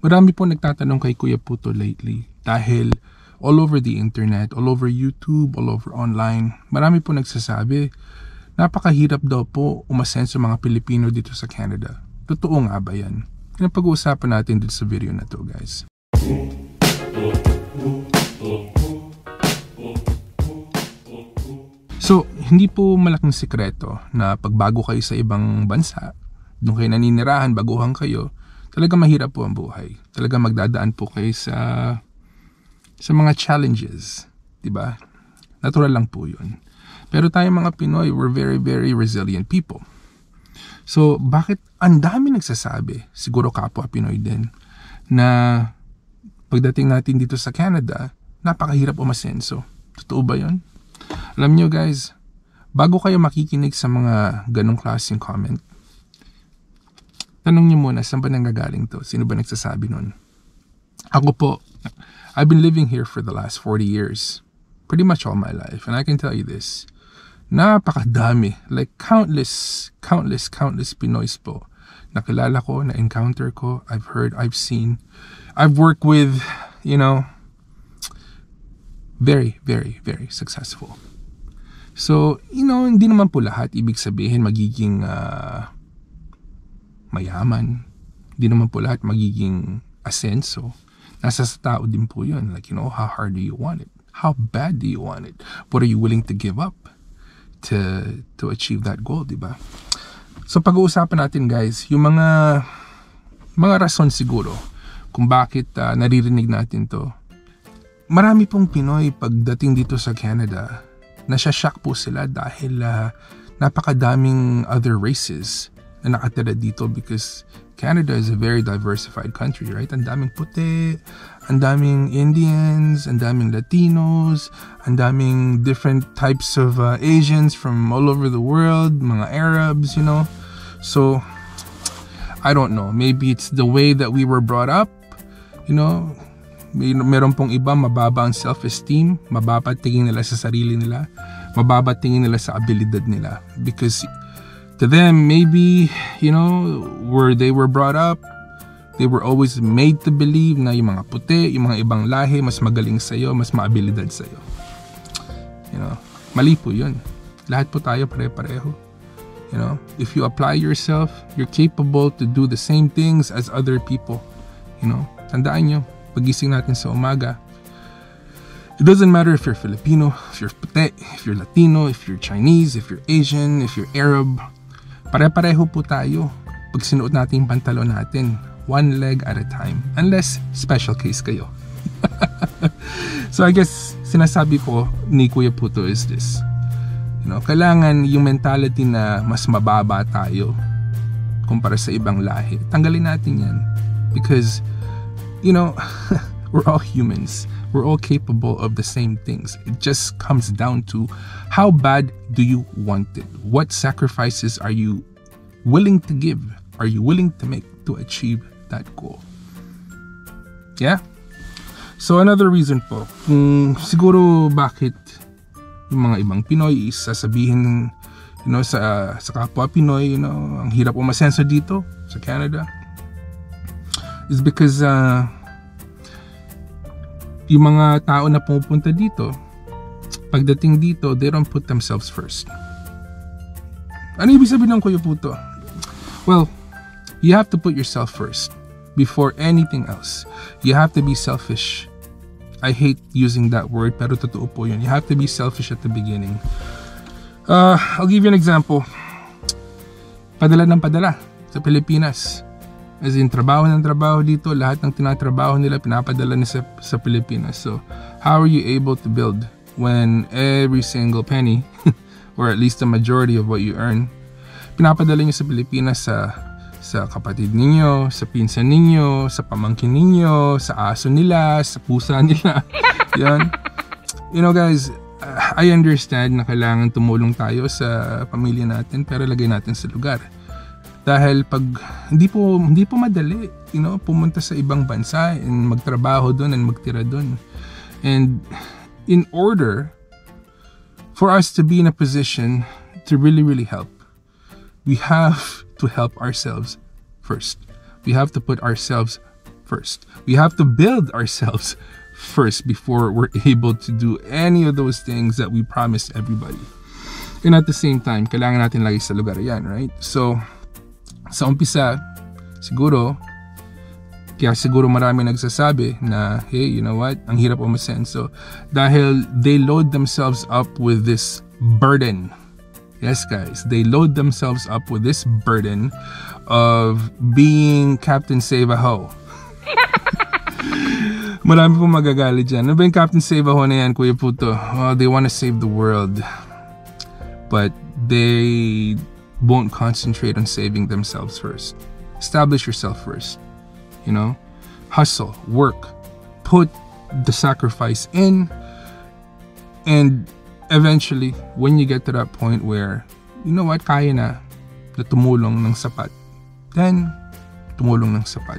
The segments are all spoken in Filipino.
Marami po nagtatanong kay Kuya Puto lately dahil all over the internet, all over YouTube, all over online, marami po nagsasabi, napakahirap daw po umasenso mga Pilipino dito sa Canada. Totoo nga ba yan? Yan pag-uusapan natin dito sa video na to guys. So, hindi po malaking sikreto na pagbago kayo sa ibang bansa, doon kayo naninirahan, baguhan kayo, talaga mahirap po ang buhay. Talaga magdadaan po kayo sa sa mga challenges, 'di ba? Natural lang po 'yun. Pero tayo mga Pinoy, we're very very resilient people. So, bakit ang dami nagsasabi, siguro kapwa Pinoy din, na pagdating natin dito sa Canada, napakahirap umasenso. Totoo ba 'yon? Alam nyo guys, bago kayo makikinig sa mga ganong klaseng comment, tanong nyo muna, saan ba nanggagaling to? Sino ba nagsasabi nun? Ako po, I've been living here for the last 40 years. Pretty much all my life. And I can tell you this, napakadami, like countless, countless, countless Pinoys po. Nakilala ko, na-encounter ko, I've heard, I've seen. I've worked with, you know, very, very, very successful. So, you know, hindi naman po lahat ibig sabihin magiging uh, mayaman. Hindi naman po lahat magiging asenso. Nasa sa tao din po yun. Like, you know, how hard do you want it? How bad do you want it? What are you willing to give up to to achieve that goal, di ba? So, pag-uusapan natin guys, yung mga mga rason siguro kung bakit uh, naririnig natin to. Marami pong Pinoy pagdating dito sa Canada, nasya-shock po sila dahil uh, napakadaming other races na nakatira dito because Canada is a very diversified country, right? Ang daming puti, ang daming Indians, ang daming Latinos, ang daming different types of uh, Asians from all over the world, mga Arabs, you know. So, I don't know. Maybe it's the way that we were brought up, you know. May, meron pong iba mababa ang self-esteem, mababa tingin nila sa sarili nila, mababa tingin nila sa abilidad nila. Because to them, maybe, you know, where they were brought up, they were always made to believe na yung mga puti, yung mga ibang lahi, mas magaling sa'yo, mas maabilidad sa'yo. You know, mali po yun. Lahat po tayo pare-pareho. You know, if you apply yourself, you're capable to do the same things as other people. You know, tandaan nyo, pagising natin sa umaga, it doesn't matter if you're Filipino, if you're puti, if you're Latino, if you're Chinese, if you're Asian, if you're Arab, pare-pareho po tayo pag sinuot natin yung pantalon natin, one leg at a time. Unless special case kayo. so I guess sinasabi ko ni Kuya Puto is this. You know, kailangan yung mentality na mas mababa tayo kumpara sa ibang lahi. Tanggalin natin yan. Because you know, we're all humans. We're all capable of the same things. It just comes down to how bad do you want it? What sacrifices are you willing to give? Are you willing to make to achieve that goal? Yeah? So another reason po, kung siguro bakit yung mga ibang Pinoy is sasabihin you know, sa, sa kapwa Pinoy, you know, ang hirap umasenso dito sa Canada is because uh, yung mga tao na pumupunta dito, pagdating dito, they don't put themselves first. Ano ibig sabihin ng Kuya Puto? Well, you have to put yourself first before anything else. You have to be selfish. I hate using that word, pero totoo po yun. You have to be selfish at the beginning. Uh, I'll give you an example. Padala ng padala sa Pilipinas. As in, trabaho ng trabaho dito, lahat ng tinatrabaho nila pinapadala nila sa, sa Pilipinas. So, how are you able to build when every single penny, or at least the majority of what you earn, pinapadala nyo sa Pilipinas sa sa kapatid ninyo, sa pinsan ninyo, sa pamangkin ninyo, sa aso nila, sa pusa nila. Yan. You know guys, I understand na kailangan tumulong tayo sa pamilya natin pero lagay natin sa lugar. Dahil pag hindi po hindi po madali, you know, pumunta sa ibang bansa and magtrabaho doon and magtira doon. And in order for us to be in a position to really really help, we have to help ourselves first. We have to put ourselves first. We have to build ourselves first before we're able to do any of those things that we promised everybody. And at the same time, kailangan natin lagi sa lugar yan, right? So, sa umpisa, siguro, kaya siguro marami nagsasabi na, hey, you know what, ang hirap umasenso. Dahil they load themselves up with this burden. Yes, guys, they load themselves up with this burden of being Captain Save-A-Ho. Marami pong magagalit dyan. Ano ba yung Captain Save-A-Ho na yan, Kuya Puto? Oh, they want to save the world. But they won't concentrate on saving themselves first. Establish yourself first. You know? Hustle, work, put the sacrifice in, and eventually, when you get to that point where, you know what, kaya na, na tumulong ng sapat, then, tumulong ng sapat.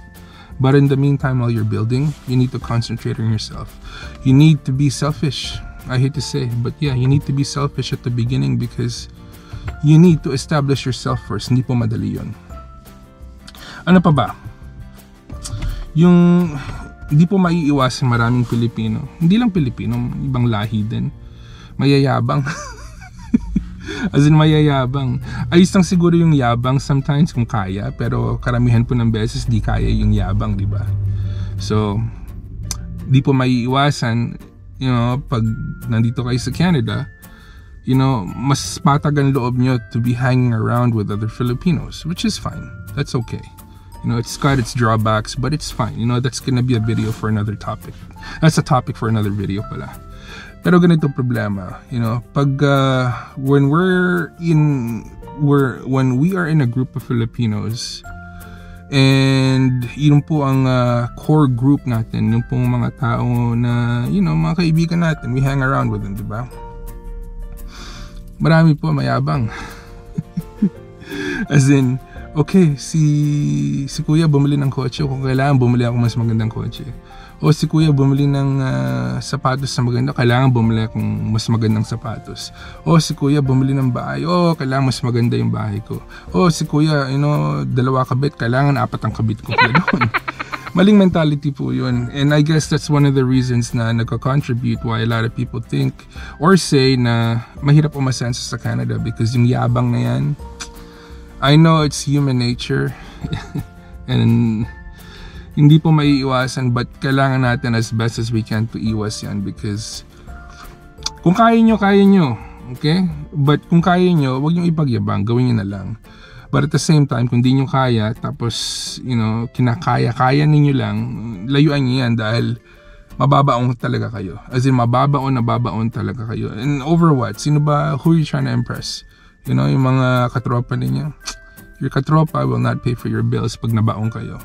But in the meantime, while you're building, you need to concentrate on yourself. You need to be selfish. I hate to say, but yeah, you need to be selfish at the beginning because you need to establish yourself first. Hindi po madali yun. Ano pa ba? Yung hindi po maiiwasan maraming Pilipino. Hindi lang Pilipino, ibang lahi din. Mayayabang. As in, mayayabang. Ayos lang siguro yung yabang sometimes kung kaya, pero karamihan po ng beses di kaya yung yabang, di ba? So, di po maiiwasan, you know, pag nandito kayo sa Canada, you know, mas patag ang loob nyo to be hanging around with other Filipinos, which is fine. That's okay. You know, it's got its drawbacks, but it's fine. You know, that's gonna be a video for another topic. That's a topic for another video pala. Pero ganito problema, you know, pag uh, when we're in we're when we are in a group of Filipinos and yun po ang uh, core group natin, yung pong mga tao na, you know, mga kaibigan natin, we hang around with them, di ba? Marami po mayabang. As in, okay, si si kuya bumili ng kotse, kung kailangan bumili ako mas magandang kotse o si kuya bumili ng uh, sapatos na maganda, kailangan bumili akong mas magandang sapatos. O si kuya bumili ng bahay, o kailangan mas maganda yung bahay ko. O si kuya, you know, dalawa kabit, kailangan apat ang kabit ko. Ganun. Maling mentality po yun. And I guess that's one of the reasons na nagka-contribute why a lot of people think or say na mahirap umasenso sa Canada because yung yabang na yan, I know it's human nature and hindi po maiiwasan but kailangan natin as best as we can to iwas yan because kung kaya nyo, kaya nyo. Okay? But kung kaya nyo, huwag nyo ipagyabang. Gawin nyo na lang. But at the same time, kung di nyo kaya, tapos, you know, kinakaya-kaya ninyo lang, layuan nyo yan dahil mababaon talaga kayo. As in, mababaon na babaon talaga kayo. And over what? Sino ba, who you trying to impress? You know, yung mga katropa ninyo. Your katropa will not pay for your bills pag nabaon kayo.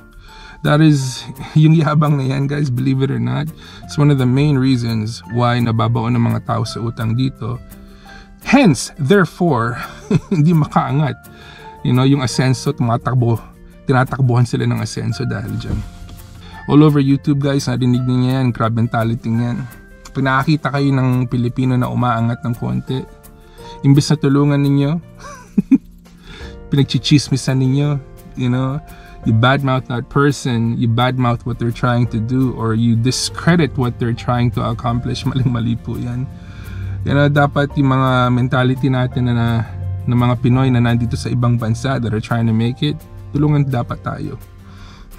That is, yung yabang na yan guys, believe it or not, it's one of the main reasons why nababaon ng mga tao sa utang dito. Hence, therefore, hindi makaangat. You know, yung asenso, tumatakbo, tinatakbuhan sila ng asenso dahil dyan. All over YouTube guys, narinig niyo yan, crab mentality yan. Pag nakakita kayo ng Pilipino na umaangat ng konti, imbes na tulungan ninyo, pinagchichismisan ninyo, you know, you badmouth that person, you badmouth what they're trying to do, or you discredit what they're trying to accomplish, maling-mali po yan. Yan dapat yung mga mentality natin na, na, na mga Pinoy na nandito sa ibang bansa that are trying to make it, tulungan dapat tayo.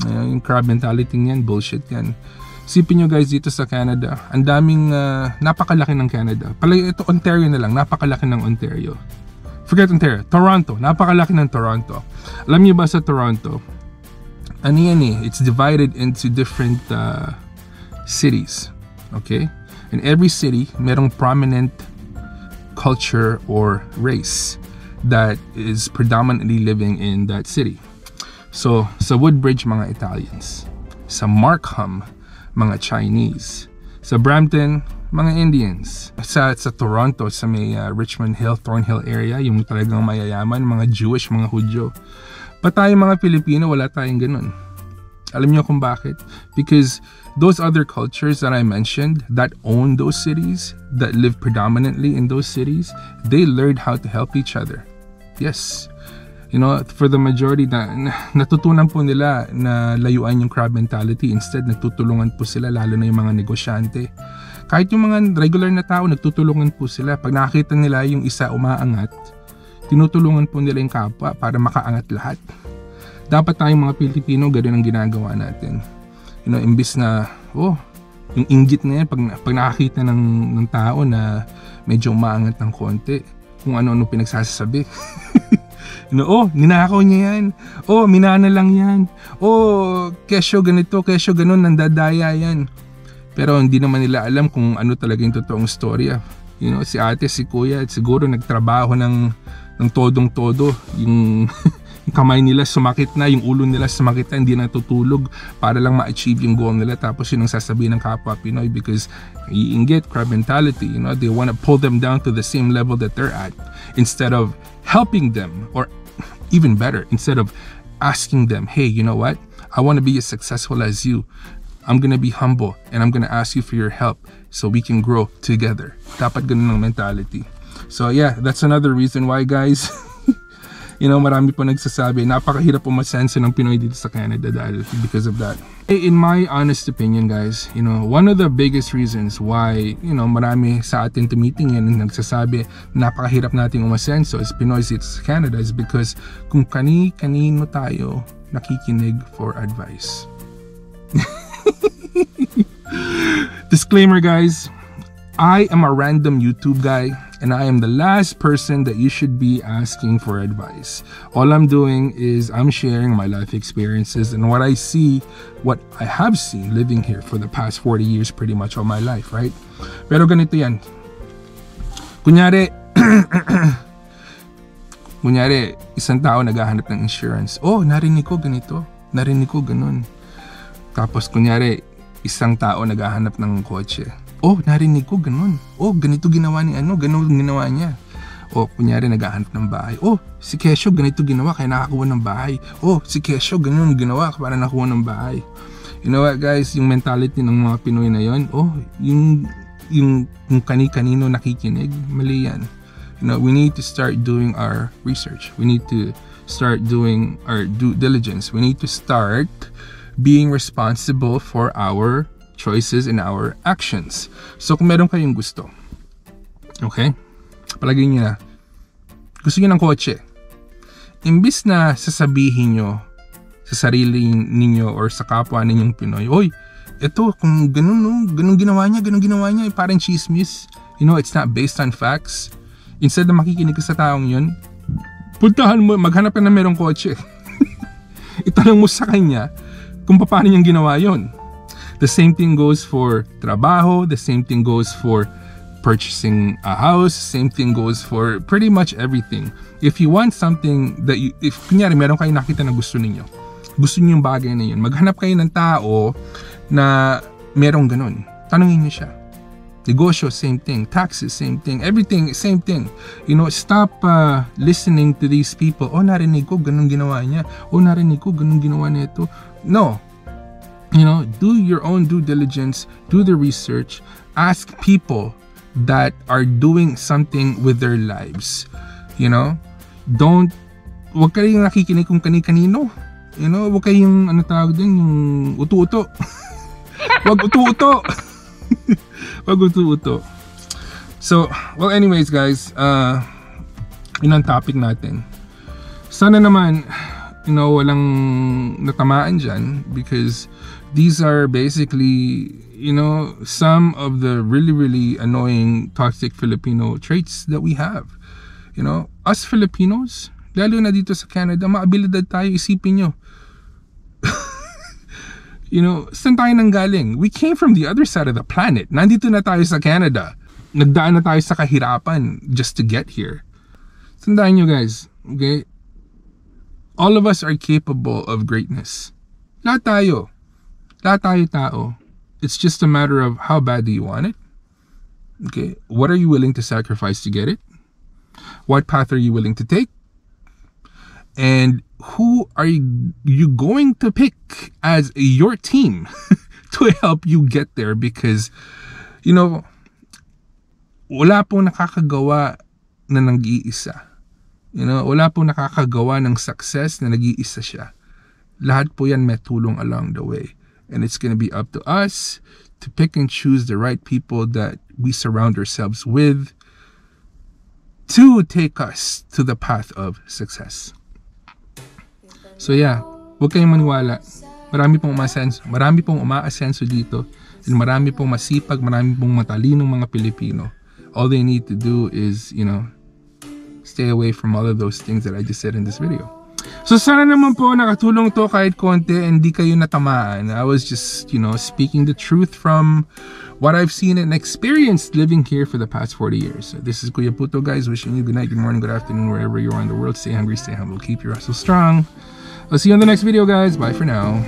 Uh, yung crab mentality yan, bullshit yan. Sipin nyo guys dito sa Canada, ang daming uh, napakalaki ng Canada. Pala ito Ontario na lang, napakalaki ng Ontario. Forget Ontario, Toronto, napakalaki ng Toronto. Alam niyo ba sa Toronto, ano yan eh, it's divided into different uh, cities. Okay? In every city, merong prominent culture or race that is predominantly living in that city. So, sa Woodbridge, mga Italians. Sa Markham, mga Chinese. Sa Brampton, mga Indians. Sa, sa Toronto, sa may uh, Richmond Hill, Thornhill area, yung talagang mayayaman, mga Jewish, mga Hudyo. Pa tayo mga Pilipino, wala tayong ganun. Alam niyo kung bakit? Because those other cultures that I mentioned that own those cities, that live predominantly in those cities, they learned how to help each other. Yes. you know, for the majority na, na natutunan po nila na layuan yung crab mentality. Instead, nagtutulungan po sila lalo na yung mga negosyante. Kahit yung mga regular na tao, nagtutulungan po sila. Pag nakakita nila yung isa umaangat, tinutulungan po nila yung kapwa para makaangat lahat. Dapat tayong mga Pilipino, ganun ang ginagawa natin. You know, imbis na, oh, yung inggit na yan, pag, pag nakakita ng, ng tao na medyo umaangat ng konti, kung ano-ano pinagsasabi. you know, oh, ninakaw niya yan. Oh, minana lang yan. Oh, kesyo ganito, kesyo ganun, nandadaya yan. Pero hindi naman nila alam kung ano talaga yung totoong storya. You know, si ate, si kuya, siguro nagtrabaho ng, ng todong-todo. Yung, kamay nila sumakit na, yung ulo nila sumakit na, hindi natutulog para lang ma-achieve yung goal nila. Tapos yun ang sasabihin ng kapwa Pinoy because iinggit, crab mentality. You know, they want to pull them down to the same level that they're at instead of helping them or even better, instead of asking them, hey, you know what? I want to be as successful as you. I'm gonna be humble and I'm gonna ask you for your help so we can grow together. Dapat ganun ang mentality. So yeah, that's another reason why guys, you know, marami po nagsasabi, napakahirap po masense ng Pinoy dito sa Canada dahil because of that. In my honest opinion guys, you know, one of the biggest reasons why, you know, marami sa atin tumitingin and nagsasabi napakahirap nating umasenso as Pinoy dito sa Canada is because kung kani-kanino tayo nakikinig for advice. Disclaimer, guys I am a random YouTube guy and I am the last person that you should be asking for advice. All I'm doing is I'm sharing my life experiences and what I see, what I have seen living here for the past 40 years, pretty much all my life, right? Pero ganito yan. Kunyari, kunyari, isang tao naghahanap ng insurance. Oh, narinig ko ganito. Narinig ko ganun. Tapos, kunyari, isang tao naghahanap ng kotse. Oh, narinig ko ganun. Oh, ganito ginawa ni ano, ganun ginawa niya. O kunyari naghahanap ng bahay. Oh, si Kesho ganito ginawa kaya nakakuha ng bahay. Oh, si Kesho ganun ginawa para nakakuha ng bahay. You know what guys, yung mentality ng mga Pinoy na yon, oh, yung yung, yung kani-kanino nakikinig, mali yan. You know, we need to start doing our research. We need to start doing our due diligence. We need to start being responsible for our choices and our actions. So kung meron kayong gusto, okay, palagay nyo na, gusto nyo ng kotse, imbis na sasabihin nyo sa sarili ninyo or sa kapwa ninyong Pinoy, Oy, ito, kung ganun, no, ganun ginawa niya, ganun ginawa niya, parang chismis. You know, it's not based on facts. Instead na makikinig ka sa taong yun, puntahan mo, maghanap ka na merong kotse. Itanong mo sa kanya kung paano niyang ginawa yon. The same thing goes for trabaho, the same thing goes for purchasing a house, same thing goes for pretty much everything. If you want something that you, if kunyari meron kayo nakita na gusto ninyo, gusto niyo yung bagay na yun, maghanap kayo ng tao na merong ganun. Tanungin niyo siya. Negosyo, same thing. Taxes, same thing. Everything, same thing. You know, stop uh, listening to these people. Oh, narinig ko, ganun ginawa niya. Oh, narinig ko, ganun ginawa nito. No. You know, do your own due diligence, do the research, ask people that are doing something with their lives. You know, don't, wag kayong nakikinig kung kani-kanino. You know, wag kayong, ano tawag din, yung utu-uto. wag utu-uto. wag utu-uto. So, well anyways guys, uh, yun ang topic natin. Sana naman, you know, walang natamaan dyan because these are basically, you know, some of the really, really annoying toxic Filipino traits that we have. You know, us Filipinos, lalo na dito sa Canada, maabilidad tayo, isipin nyo. you know, saan tayo nang galing? We came from the other side of the planet. Nandito na tayo sa Canada. Nagdaan na tayo sa kahirapan just to get here. Tandaan nyo guys, okay? All of us are capable of greatness. Lahat tayo. Lahat tayo tao. It's just a matter of how bad do you want it? Okay, what are you willing to sacrifice to get it? What path are you willing to take? And who are you, going to pick as your team to help you get there? Because, you know, wala pong nakakagawa na nag-iisa. You know, wala po nakakagawa ng success na nag-iisa siya. Lahat po yan may tulong along the way. And it's gonna be up to us to pick and choose the right people that we surround ourselves with to take us to the path of success. So yeah, huwag kayong maniwala. Marami pong umasenso, marami pong umaasenso dito. And marami pong masipag, marami pong matalinong mga Pilipino. All they need to do is, you know, stay away from all of those things that I just said in this video. So sana naman po nakatulong to kahit konti and di kayo natamaan. I was just, you know, speaking the truth from what I've seen and experienced living here for the past 40 years. So this is Kuya Puto guys, wishing you good night, good morning, good afternoon, wherever you are in the world. Stay hungry, stay humble, keep your hustle strong. I'll see you on the next video guys. Bye for now.